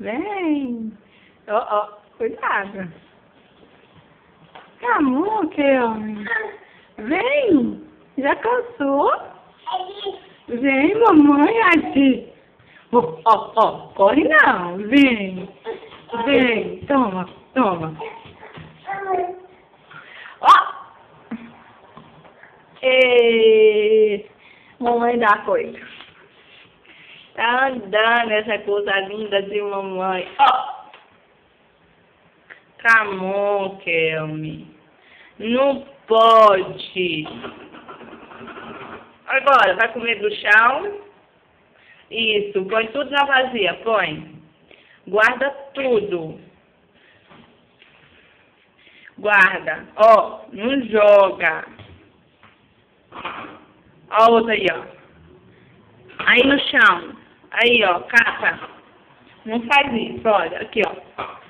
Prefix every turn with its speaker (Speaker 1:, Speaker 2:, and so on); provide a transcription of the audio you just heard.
Speaker 1: Vem. Ó, ó, cuidado. Calma, que homem. Vem. Já cansou? Vem, mamãe, aqui. Ó, ó, ó, corre não. Vem. Vem. Toma, toma. Ó. E... Mamãe dá coisa. Tá andando essa coisa linda de mamãe. Ó. Camon, Kelme. Não pode. Agora, vai comer do chão. Isso, põe tudo na vazia, põe. Guarda tudo. Guarda. Ó, não joga. Ó a outra aí, ó. Aí no chão. Aí, ó, cata. Não faz isso, olha. Aqui, ó.